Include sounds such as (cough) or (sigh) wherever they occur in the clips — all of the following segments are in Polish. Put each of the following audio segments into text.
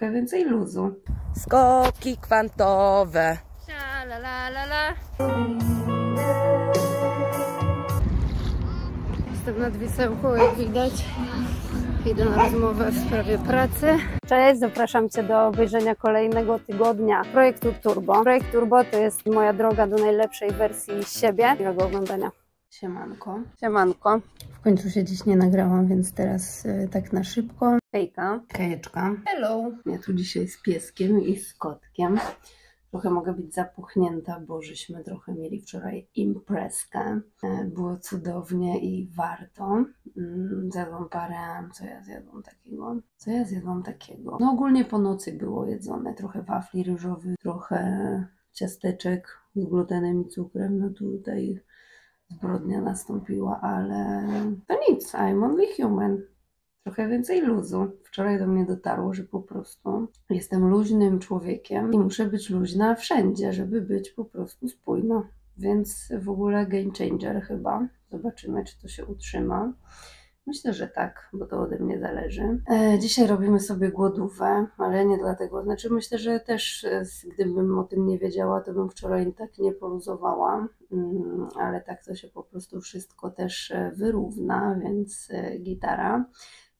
trochę więcej luzu. Skoki kwantowe. La, la, la, la. Jestem nad Wisełką, jak widać. Idę na rozmowę w sprawie pracy. Cześć, zapraszam Cię do obejrzenia kolejnego tygodnia projektu Turbo. Projekt Turbo to jest moja droga do najlepszej wersji siebie. Miłego oglądania. Siemanko. Siemanko. W końcu się dziś nie nagrałam, więc teraz y, tak na szybko. Hejka. Kajeczka. Hello. Ja tu dzisiaj z pieskiem i z kotkiem. Trochę mogę być zapuchnięta, bo żeśmy trochę mieli wczoraj imprezkę. E, Było cudownie i warto. Mm, Zjadłam parę, co ja zjadłam takiego? Co ja zjadłam takiego? No ogólnie po nocy było jedzone. Trochę wafli ryżowych, trochę ciasteczek z glutenem i cukrem. No tutaj zbrodnia nastąpiła, ale to nic. I'm only human trochę więcej luzu. Wczoraj do mnie dotarło, że po prostu jestem luźnym człowiekiem i muszę być luźna wszędzie, żeby być po prostu spójna. Więc w ogóle game changer chyba. Zobaczymy, czy to się utrzyma. Myślę, że tak, bo to ode mnie zależy. E, dzisiaj robimy sobie głodówę, ale nie dlatego. Znaczy, myślę, że też e, gdybym o tym nie wiedziała, to bym wczoraj tak nie poluzowała, mm, ale tak to się po prostu wszystko też e, wyrówna, więc e, gitara.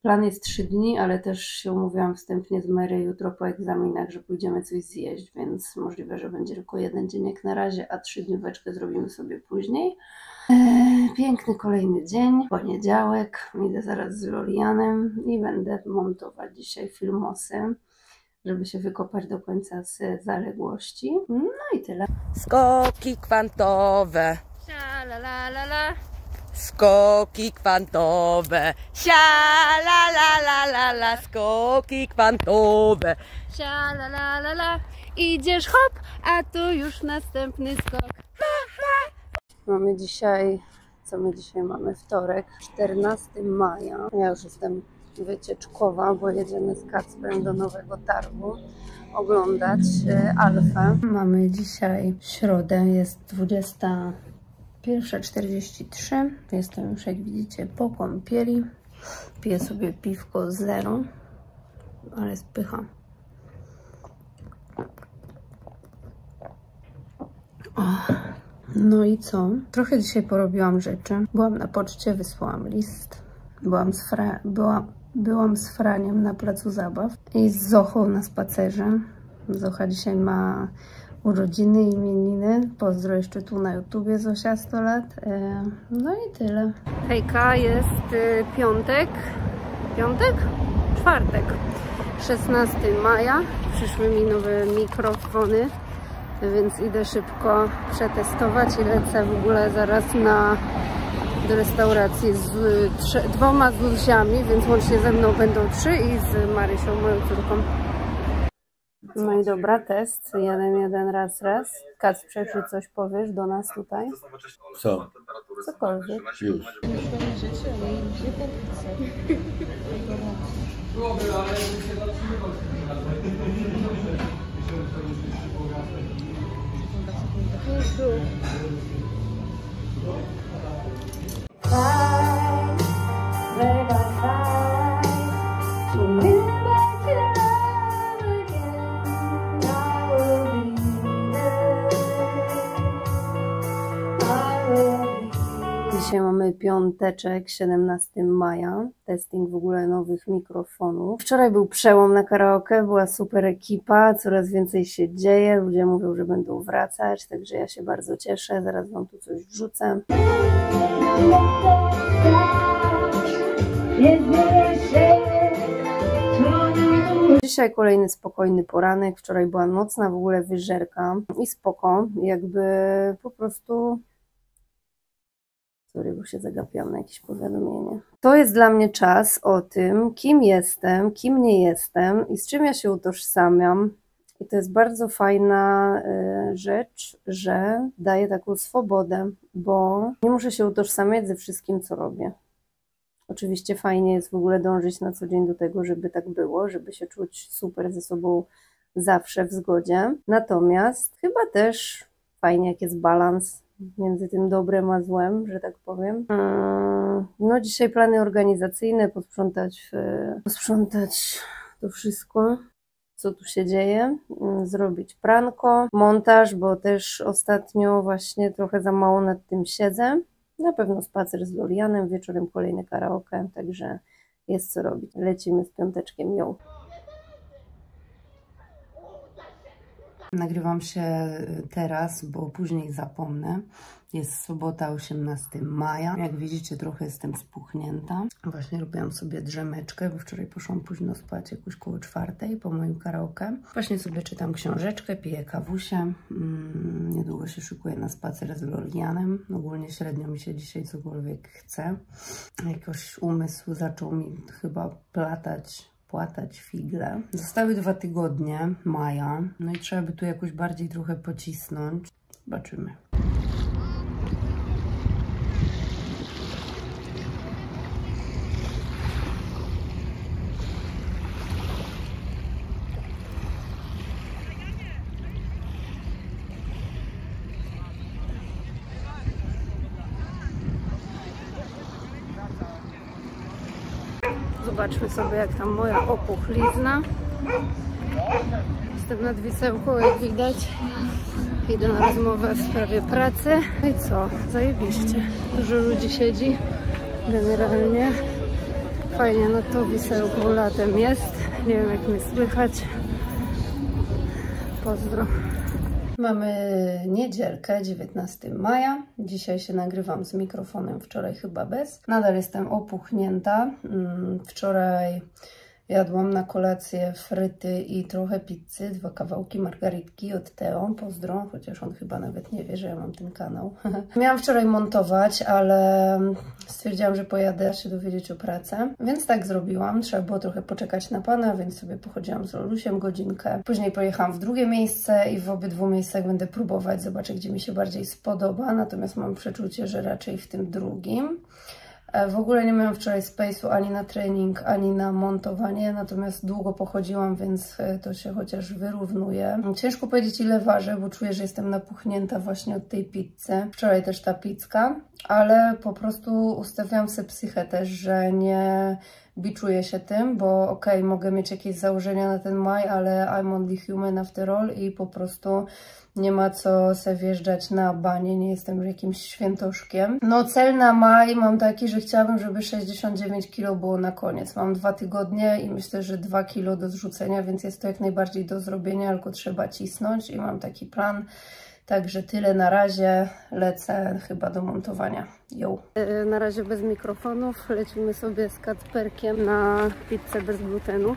Plan jest trzy dni, ale też się umówiłam wstępnie z Mary jutro po egzaminach, że pójdziemy coś zjeść, więc możliwe, że będzie tylko jeden dzień jak na razie, a trzy dnióweczkę zrobimy sobie później. Eee, Piękny kolejny dzień, poniedziałek. Idę zaraz z Lorianem i będę montować dzisiaj filmosy, żeby się wykopać do końca z zaległości. No i tyle. Skoki kwantowe. La, la, la, la. Skoki kwantowe. Sia la la la la la. Skoki kwantowe. Sia, la, la, la, la. Idziesz hop, a tu już następny skok. Mamy dzisiaj, co my dzisiaj mamy? Wtorek, 14 maja. Ja już jestem wycieczkowa, bo jedziemy z Kacprem do Nowego Targu oglądać e, Alfę. Mamy dzisiaj środę, jest 21.43. Jestem już, jak widzicie, po kąpieli. Piję sobie piwko zero, ale spycha. No i co? Trochę dzisiaj porobiłam rzeczy. Byłam na poczcie, wysłałam list. Byłam z, fra- byłam, byłam z Franiem na placu zabaw i z Zochą na spacerze. Zocha dzisiaj ma urodziny, imieniny. Pozdro jeszcze tu na YouTubie Zosia 100 lat. E, No i tyle. Hejka, jest y, piątek. Piątek? Czwartek. 16 maja. Przyszły mi nowe mikrofony, więc idę szybko przetestować i lecę w ogóle zaraz na do restauracji z dwoma Zuziami, więc łącznie ze mną będą trzy i z Marysią, moją córką. No i dobra, test. Jeden, jeden, raz, raz. Kacprze, czy coś powiesz do nas tutaj? Co? Cokolwiek. Już. Dzisiaj piąteczek, 17 maja. Testing w ogóle nowych mikrofonów. Wczoraj był przełom na karaoke, była super ekipa, coraz więcej się dzieje. Ludzie mówią, że będą wracać, także ja się bardzo cieszę. Zaraz Wam tu coś wrzucę. Dzisiaj kolejny spokojny poranek. Wczoraj była nocna w ogóle wyżerka i spoko. Jakby po prostu Bo się zagapiłam na jakieś powiadomienie. To jest dla mnie czas o tym, kim jestem, kim nie jestem i z czym ja się utożsamiam. I to jest bardzo fajna y, rzecz, że daje taką swobodę, bo nie muszę się utożsamiać ze wszystkim, co robię. Oczywiście fajnie jest w ogóle dążyć na co dzień do tego, żeby tak było, żeby się czuć super ze sobą zawsze w zgodzie. Natomiast chyba też fajnie, jak jest balans między tym dobrem a złem, że tak powiem. Mm, No dzisiaj plany organizacyjne, posprzątać, w- posprzątać to wszystko, co tu się dzieje, mm, zrobić pranko, montaż, bo też ostatnio właśnie trochę za mało nad tym siedzę. Na pewno spacer z Lorianem, wieczorem kolejny karaoke, także jest co robić. Lecimy z piąteczkiem ją. Nagrywam się teraz, bo później zapomnę. Jest sobota, 18 maja. Jak widzicie, trochę jestem spuchnięta. Właśnie robiłam sobie drzemeczkę, bo wczoraj poszłam późno spać, jakoś koło czwartej po moim karaoke. Właśnie sobie czytam książeczkę, piję kawusie. Mm, niedługo się szykuję na spacer z Lolianem. Ogólnie średnio mi się dzisiaj cokolwiek chce. Jakoś umysł zaczął mi chyba platać płatać figle. Zostały dwa tygodnie maja, no i trzeba by tu jakoś bardziej trochę pocisnąć. Zobaczymy. Zobaczmy sobie, jak tam moja opuchlizna. Jestem nad Wisełką, jak widać. Idę na rozmowę w sprawie pracy. No i co? Zajebiście. Dużo ludzi siedzi. Generalnie fajnie na to Wisełką latem jest. Nie wiem, jak mnie słychać. Pozdro. Mamy niedzielkę, 19 maja. Dzisiaj się nagrywam z mikrofonem, wczoraj chyba bez. Nadal jestem opuchnięta. Mm, Wczoraj jadłam na kolację fryty i trochę pizzy, dwa kawałki margaritki od Teo, pozdro, chociaż on chyba nawet nie wie, że ja mam ten kanał. (laughs) Miałam wczoraj montować, ale stwierdziłam, że pojadę się dowiedzieć o pracę, więc tak zrobiłam. Trzeba było trochę poczekać na pana, więc sobie pochodziłam z Lolusiem godzinkę. Później pojechałam w drugie miejsce i w obydwu miejscach będę próbować, zobaczę, gdzie mi się bardziej spodoba, natomiast mam przeczucie, że raczej w tym drugim. E, W ogóle nie miałam wczoraj space'u ani na trening, ani na montowanie, natomiast długo pochodziłam, więc e, to się chociaż wyrównuje. Ciężko powiedzieć ile ważę, bo czuję, że jestem napuchnięta właśnie od tej pizzy. Wczoraj też ta pizzka, ale po prostu ustawiałam sobie psychę też, że nie biczuję się tym, bo okej, okay, mogę mieć jakieś założenia na ten maj, ale I'm only human after all i po prostu nie ma co sobie wjeżdżać na banie, nie jestem jakimś świętoszkiem. No cel na maj mam taki, że chciałabym, żeby 69 kg było na koniec. Mam dwa tygodnie i myślę, że 2 kg do zrzucenia, więc jest to jak najbardziej do zrobienia, tylko trzeba cisnąć i mam taki plan. Także tyle na razie, lecę chyba do montowania. Yo. Na razie bez mikrofonów, lecimy sobie z Kacperkiem na pizzę bez glutenu.